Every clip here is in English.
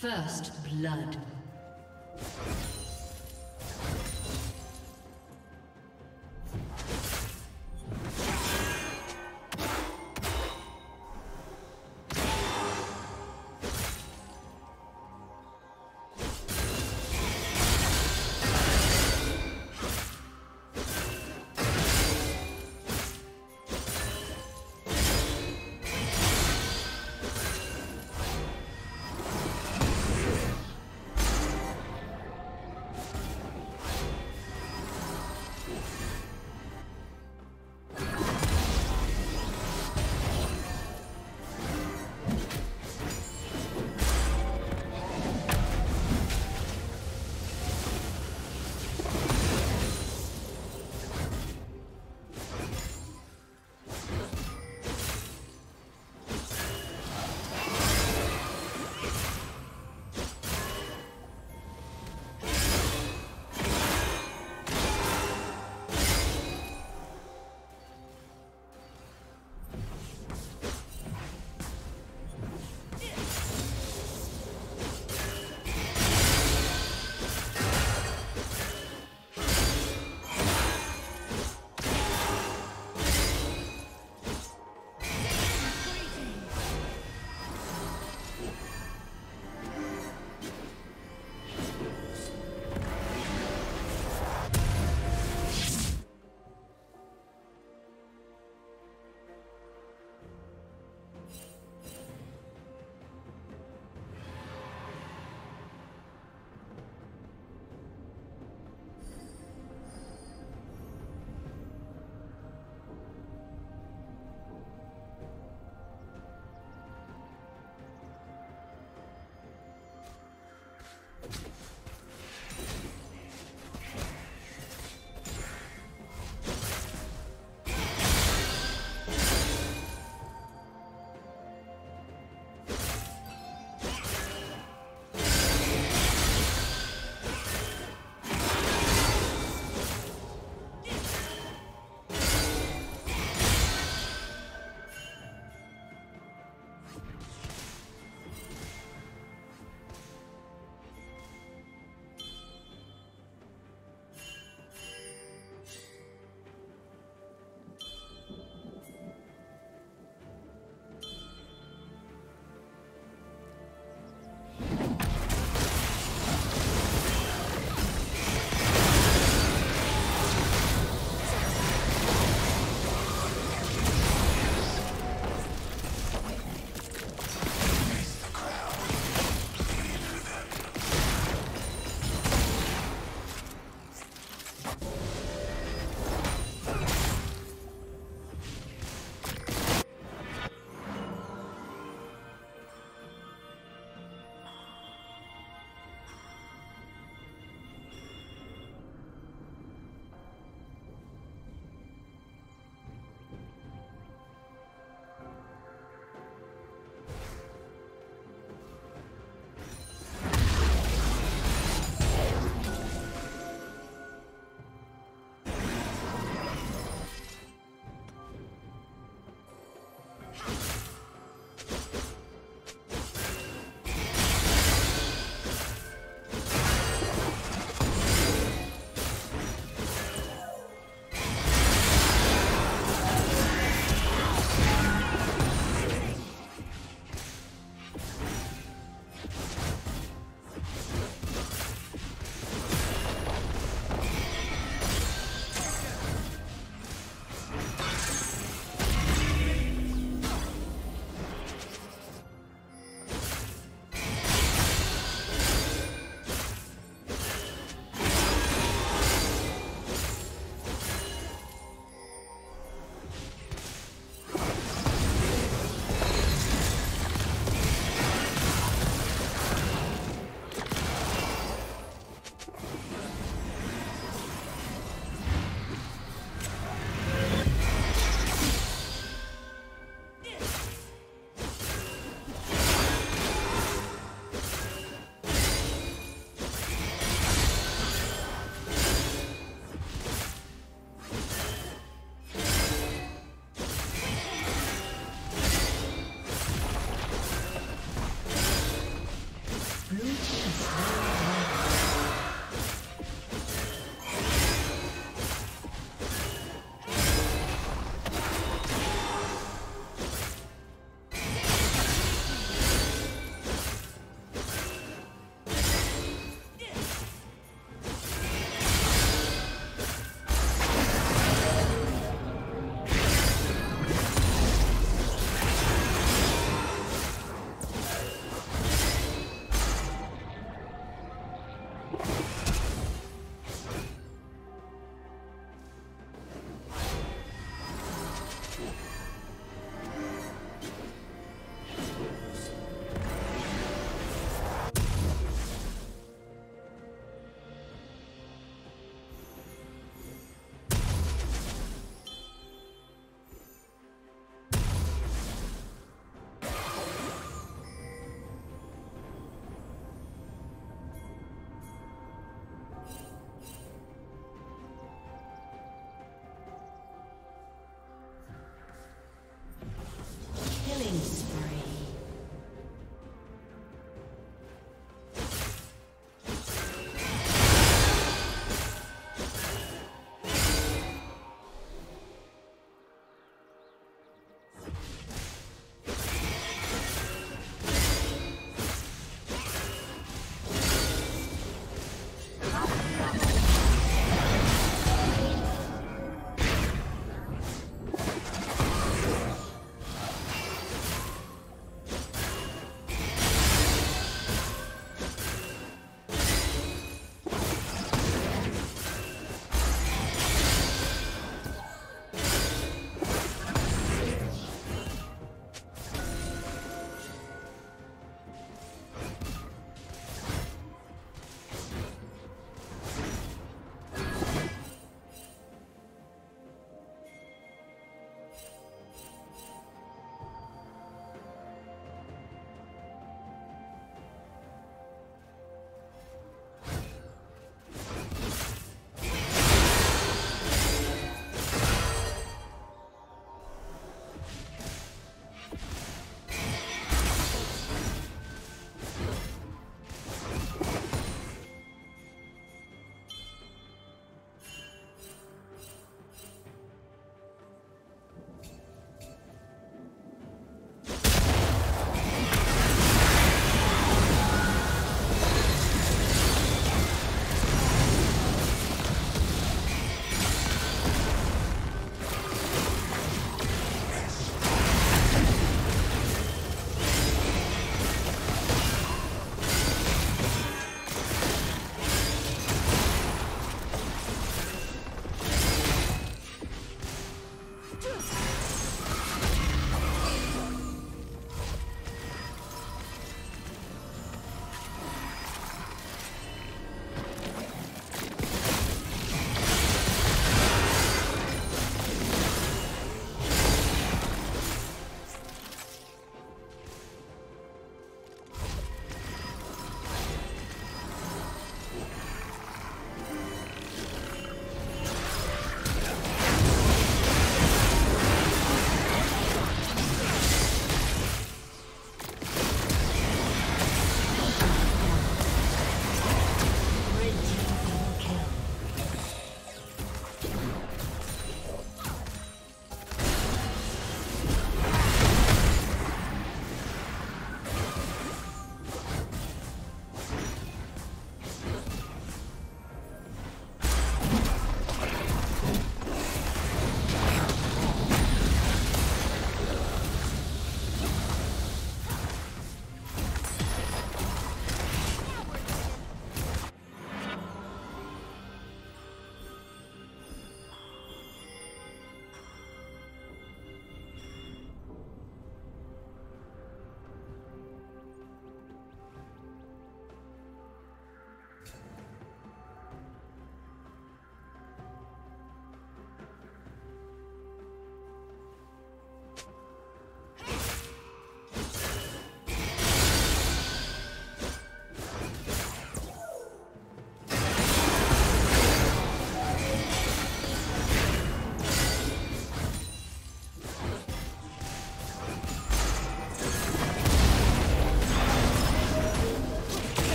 First blood.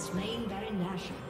slain Baron Nashor.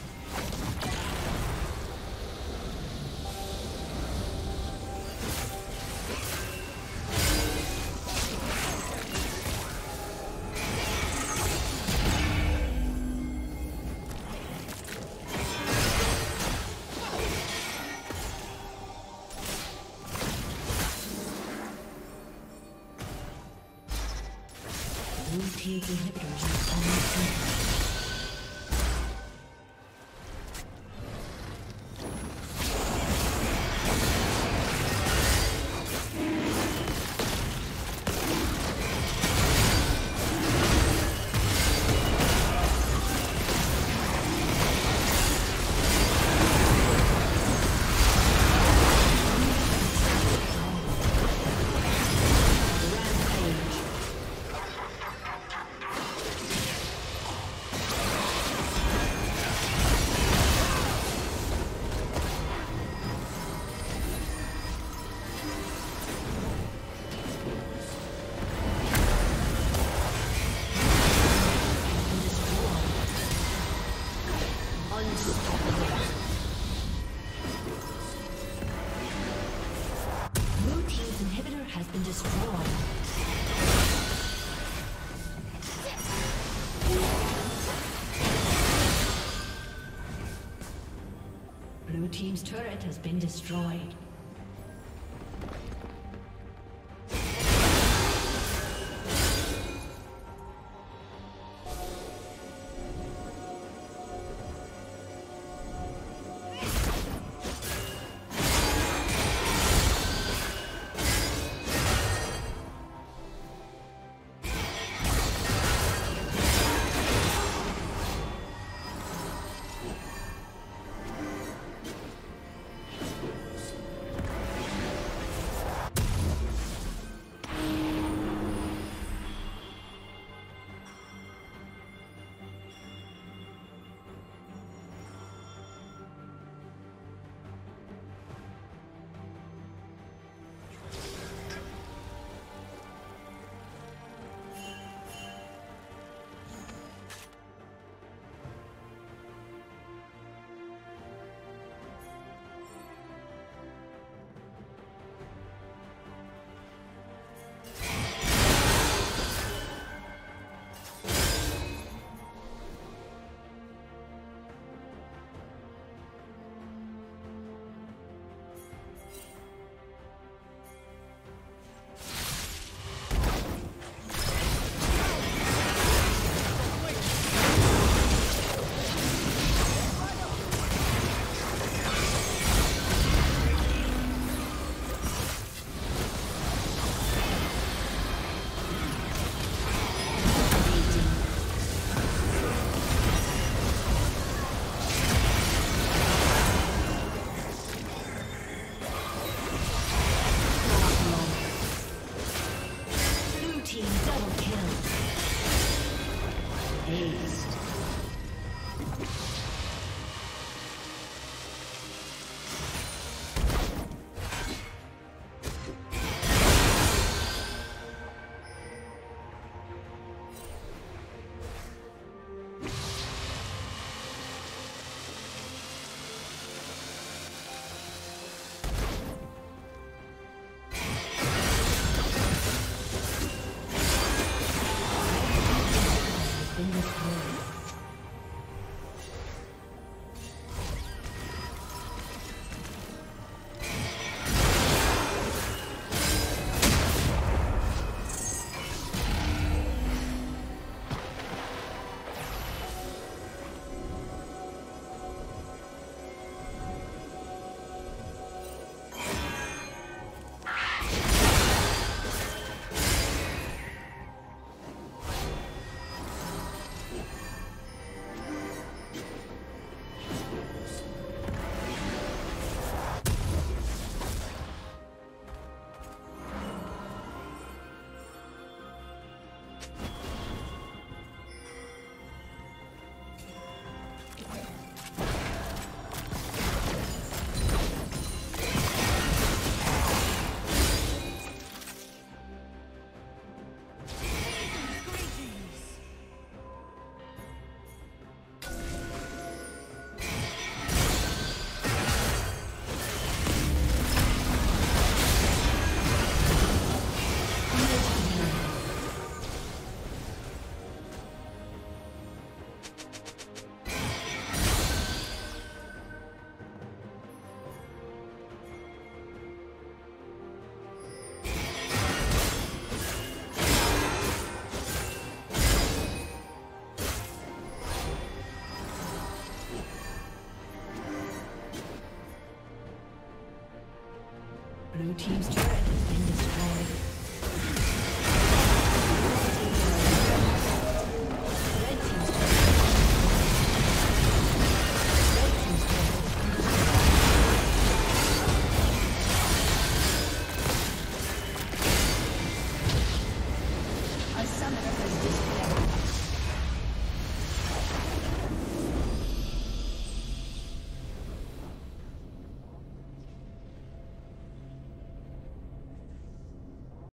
Been destroyed.